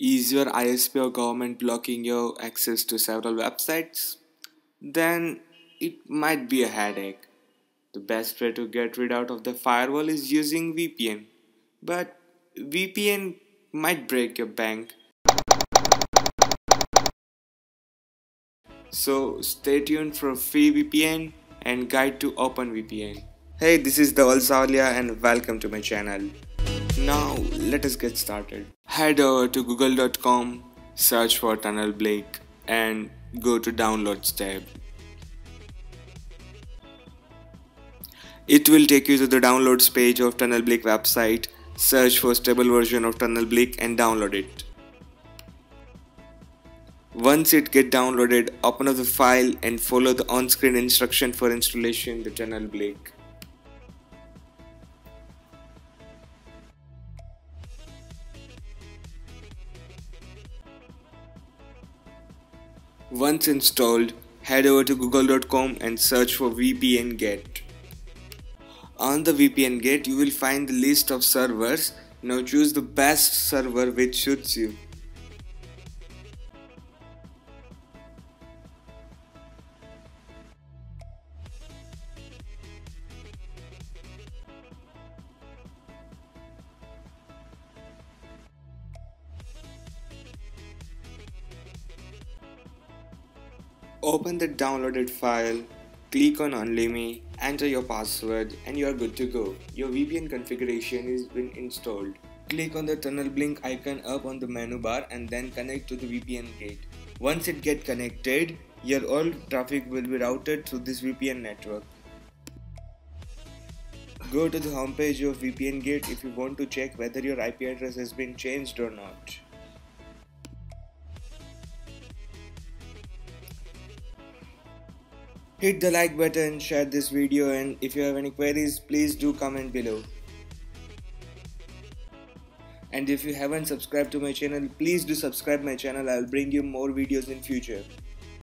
Is your ISP or government blocking your access to several websites? Then it might be a headache. The best way to get rid out of the firewall is using VPN. But VPN might break your bank. So stay tuned for free VPN and guide to OpenVPN. Hey, this is Dhaval Savalia and welcome to my channel. Now let us get started. Head over to google.com, search for Tunnelblick and go to downloads tab. It will take you to the downloads page of Tunnelblick website. Search for stable version of Tunnelblick and download it. Once it get downloaded, open up the file and follow the on-screen instruction for installation the Tunnelblick. Once installed, head over to google.com and search for VPN Gate. On the VPN Gate, you will find the list of servers. Now choose the best server which suits you. Open the downloaded file, click on Unlimi, enter your password and you are good to go. Your VPN configuration is been installed. Click on the Tunnelblick icon up on the menu bar and then connect to the VPN gate. Once it get connected, your all traffic will be routed through this VPN network. Go to the homepage of VPN Gate if you want to check whether your IP address has been changed or not. Hit the like button, share this video and if you have any queries please do comment below. And if you haven't subscribed to my channel please do subscribe my channel I'll bring you more videos in future.